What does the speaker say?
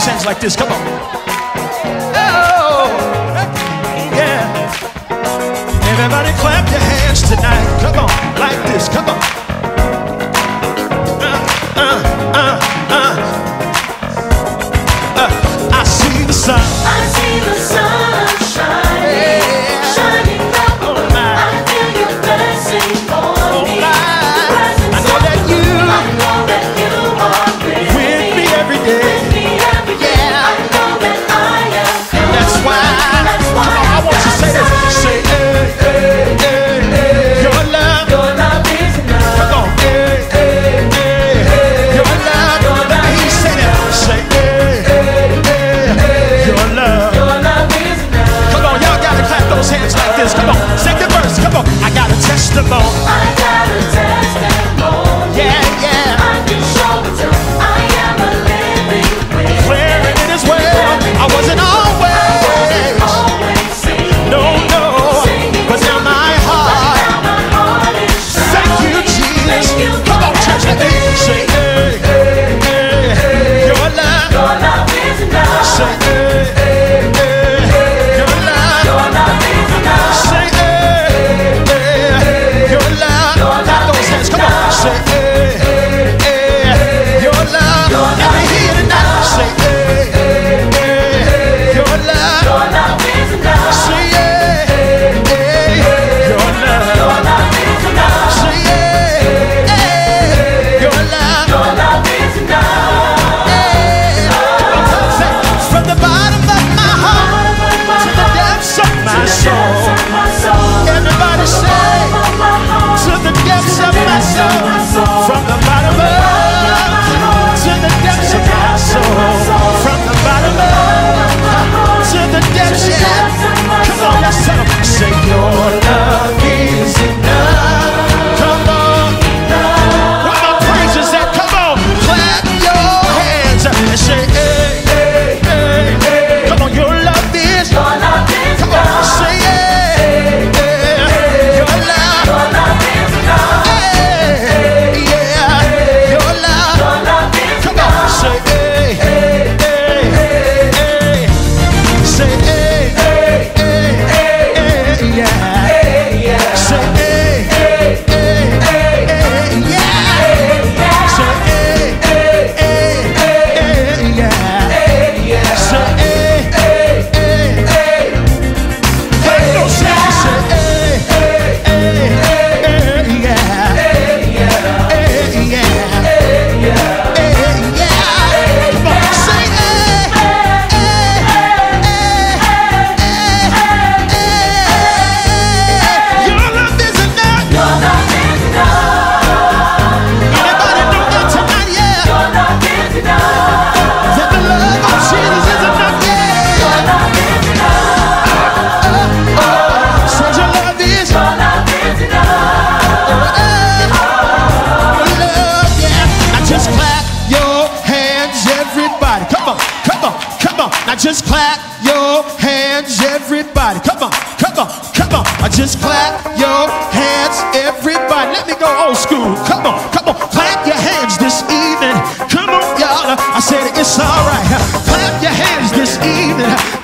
always ends like this. Come on. Oh, yeah. Everybody clap your hands tonight. Come on, like this. Come on. Uh, uh. just clap your hands, everybody. Come on, come on, come on. I just clap your hands, everybody. Let me go old school. Come on, come on. Clap your hands this evening. Come on, y'all. I said it's all right. Clap your hands this evening.